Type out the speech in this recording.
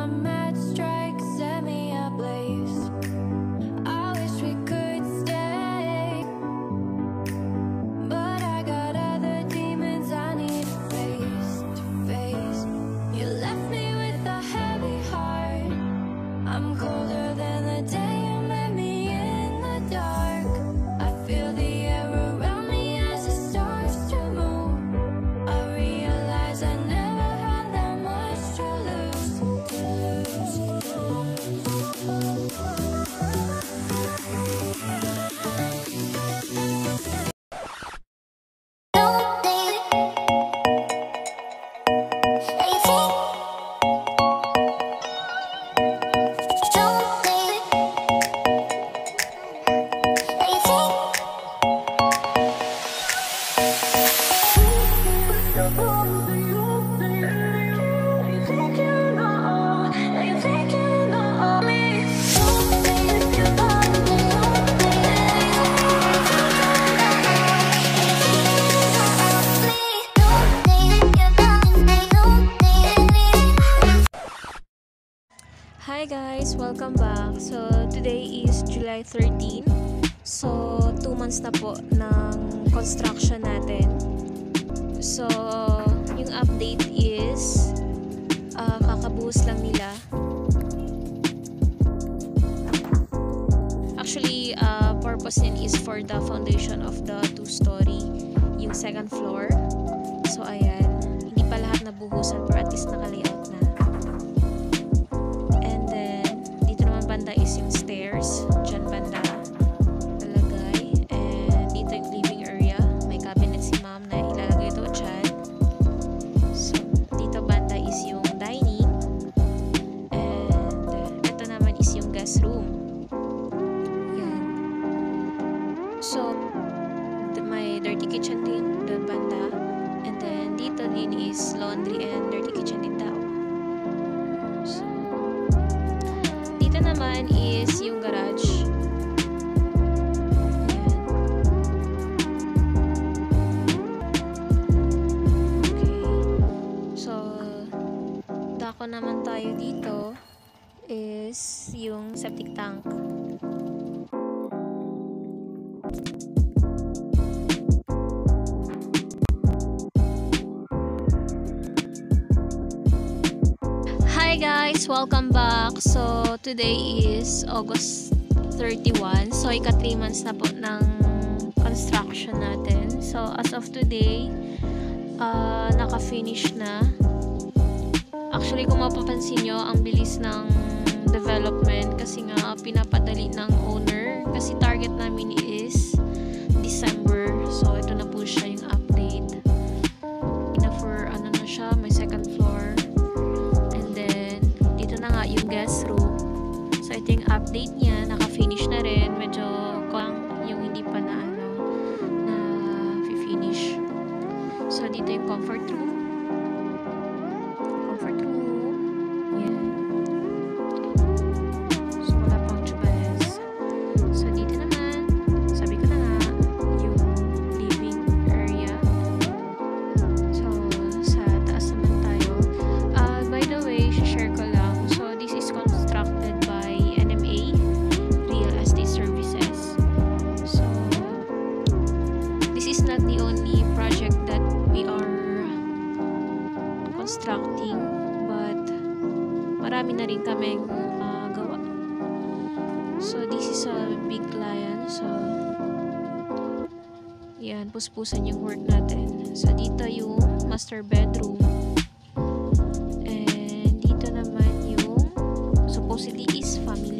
a match Hi guys! Welcome back. So, today is July 13. So, 2 months na po ng construction natin. So, yung update is ah, kakabuhos lang nila. Actually, uh, purpose din is for the foundation of the two-story, yung second floor. So, ayan. Hindi pa lahat nabuhusan pero at least naka-layout din is laundry and dirty kitchen din daw. So, dito naman is yung garage. Dako naman tayo dito is yung septic tank. Guys! Welcome back! So, today is August 31. So, ika 3 months na po ng construction natin. So, as of today, uh, naka-finish na. Actually, kung mapapansin nyo, ang bilis ng development kasi nga pinapadali ng owner. Kasi target namin is December. So, ito na po siya yung dito yung comfort room. Comfort room. Yan. So, wala pang tubales. So, dito naman, sabi ko na nga, yung living area. So, sa taas. Uh, by the way, share ko lang. So, this is constructed by NMA, Real Estate Services. So, this is not the only constructing, but marami na rin kaming uh, gawa. So, this is a big client. So, yan, puspusan yung work natin. So, dito yung master bedroom. And dito naman yung supposedly is family